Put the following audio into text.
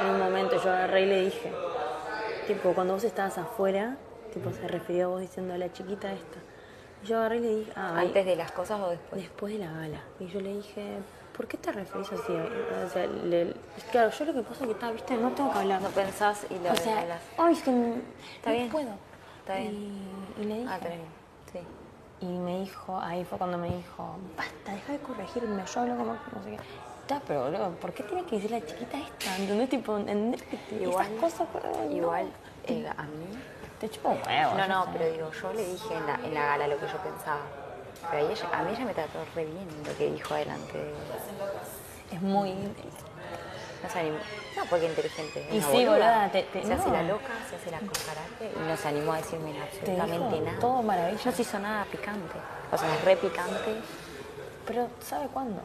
en un momento yo agarré y le dije, tipo, cuando vos estabas afuera, tipo, se refirió a vos diciendo la chiquita esta. Y yo agarré y le dije, ah, ¿Antes de las cosas o después? después de la gala. Y yo le dije, ¿por qué te referís así? O sea, le- claro, yo lo que pasa es que, está, viste, no tengo que hablar. No pensás y lo o sea, hablas. ay, es que Está no bien, puedo. está bien. Y, y le dije, Ah, está bien. Sí. y me dijo, ahí fue cuando me dijo, basta, deja de corregirme, yo hablo como no sé qué. Pero boludo, ¿por qué tiene que decir la chiquita esta? ¿Entendés? Tipo, ¿entendés? Que te- Igual- Esas cosas, pero no. Igual, eh, a mí Te chupo un huevo. No, no, pero digo, yo le dije en la, en la gala lo que yo pensaba. Pero a ella, a mí ella me trató re bien lo que dijo adelante. de- Es muy... No se animó. No, porque inteligente. Y sí, boluda, te- te- se hace la loca, se hace la cosaraje y no se animó a decirme Te absolutamente dijo nada. todo maravilloso. No se hizo nada picante. O sea, es re picante. Pero, ¿sabe cuándo?